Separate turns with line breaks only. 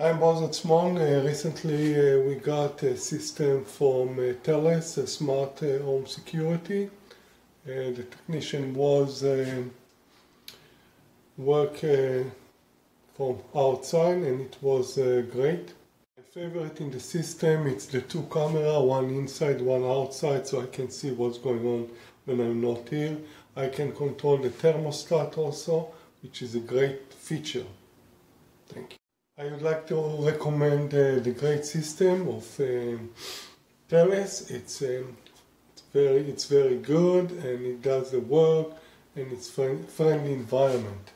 I'm Boaz Atzmon. Uh, recently uh, we got a system from uh, TELUS, a smart uh, home security. Uh, the technician was um, work uh, from outside and it was great. My favorite in the system it's the two camera, one inside, one outside, so I can see what's going on when I'm not here. I can control the thermostat also, which is a great feature. Thank you. I would like to recommend uh, the great system of TELUS. It's, um, it's very it's very good and it does the work and it's friendly environment.